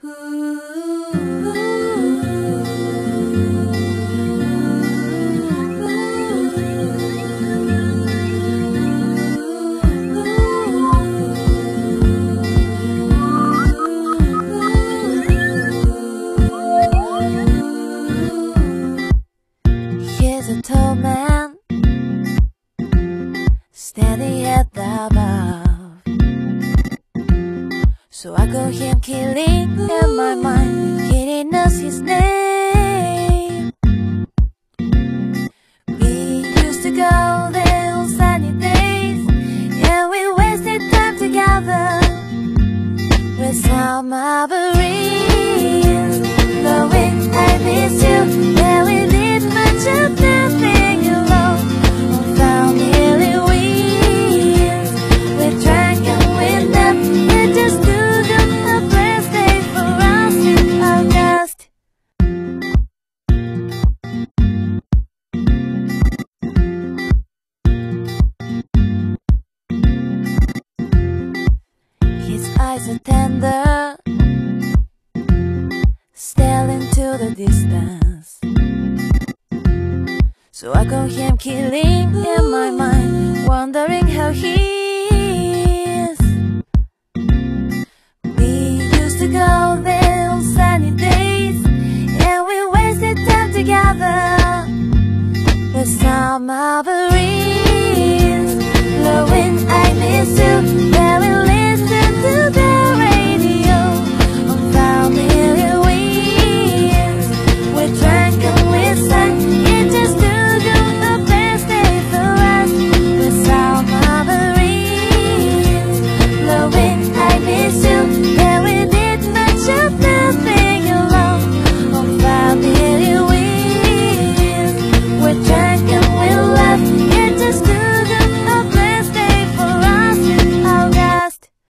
Here's a tall man standing at the above. Call him killing in my mind. He knows his name. Tender, staring to the distance. So I call him killing in my mind, wondering how he is. We used to go there on sunny days, and we wasted time together. The summer.